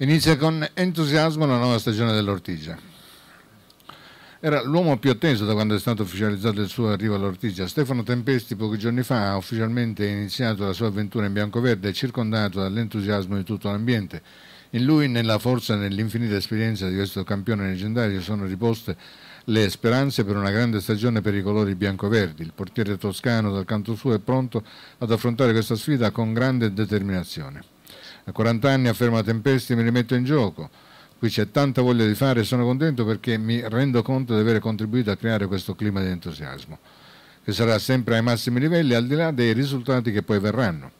Inizia con entusiasmo la nuova stagione dell'Ortigia. Era l'uomo più atteso da quando è stato ufficializzato il suo arrivo all'Ortigia. Stefano Tempesti pochi giorni fa ha ufficialmente iniziato la sua avventura in biancoverde circondato dall'entusiasmo di tutto l'ambiente. In lui, nella forza e nell'infinita esperienza di questo campione leggendario sono riposte le speranze per una grande stagione per i colori biancoverdi. Il portiere toscano dal canto suo è pronto ad affrontare questa sfida con grande determinazione. A 40 anni, afferma Tempesti, mi rimetto in gioco. Qui c'è tanta voglia di fare e sono contento perché mi rendo conto di aver contribuito a creare questo clima di entusiasmo, che sarà sempre ai massimi livelli al di là dei risultati che poi verranno.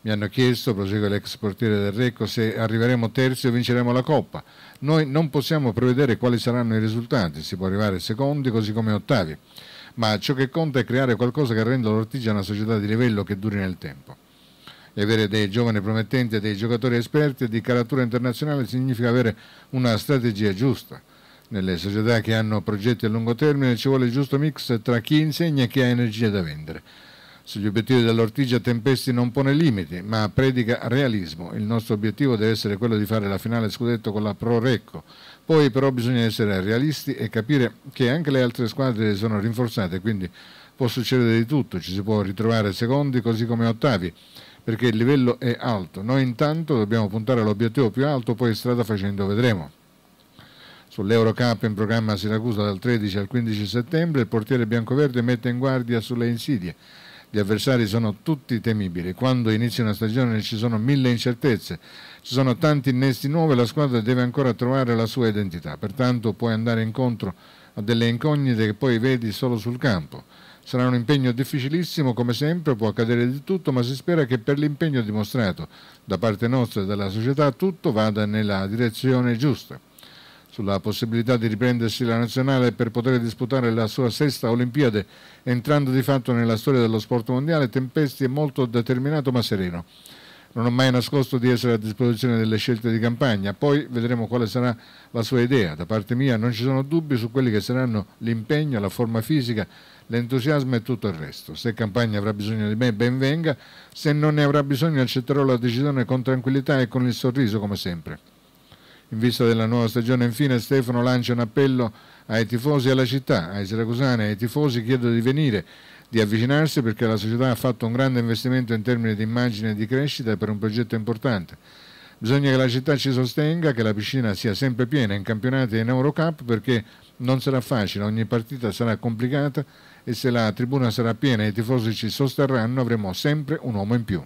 Mi hanno chiesto, prosegue l'ex portiere del Recco, se arriveremo terzi o vinceremo la Coppa. Noi non possiamo prevedere quali saranno i risultati, si può arrivare secondi così come ottavi, ma ciò che conta è creare qualcosa che renda l'Ortigia una società di livello che duri nel tempo e avere dei giovani promettenti dei giocatori esperti di caratura internazionale significa avere una strategia giusta. Nelle società che hanno progetti a lungo termine ci vuole il giusto mix tra chi insegna e chi ha energia da vendere. Sugli obiettivi dell'Ortigia Tempesti non pone limiti, ma predica realismo. Il nostro obiettivo deve essere quello di fare la finale scudetto con la Pro Recco. Poi però bisogna essere realisti e capire che anche le altre squadre sono rinforzate, quindi può succedere di tutto, ci si può ritrovare secondi così come ottavi perché il livello è alto. Noi intanto dobbiamo puntare all'obiettivo più alto, poi strada facendo vedremo. Sull'Eurocup in programma a Siracusa dal 13 al 15 settembre il portiere biancoverde mette in guardia sulle insidie. Gli avversari sono tutti temibili. Quando inizia una stagione ci sono mille incertezze, ci sono tanti innesti nuovi, la squadra deve ancora trovare la sua identità. Pertanto puoi andare incontro a delle incognite che poi vedi solo sul campo. Sarà un impegno difficilissimo, come sempre, può accadere di tutto, ma si spera che per l'impegno dimostrato da parte nostra e della società tutto vada nella direzione giusta. Sulla possibilità di riprendersi la nazionale per poter disputare la sua sesta Olimpiade, entrando di fatto nella storia dello sport mondiale, Tempesti è molto determinato ma sereno. Non ho mai nascosto di essere a disposizione delle scelte di campagna, poi vedremo quale sarà la sua idea. Da parte mia non ci sono dubbi su quelli che saranno l'impegno, la forma fisica, l'entusiasmo e tutto il resto. Se Campagna avrà bisogno di me, ben venga, se non ne avrà bisogno accetterò la decisione con tranquillità e con il sorriso come sempre. In vista della nuova stagione, infine, Stefano lancia un appello ai tifosi e alla città, ai siracusani e ai tifosi chiedo di venire, di avvicinarsi perché la società ha fatto un grande investimento in termini di immagine e di crescita per un progetto importante. Bisogna che la città ci sostenga, che la piscina sia sempre piena in campionati e in Eurocup perché non sarà facile, ogni partita sarà complicata e se la tribuna sarà piena e i tifosi ci sosterranno avremo sempre un uomo in più.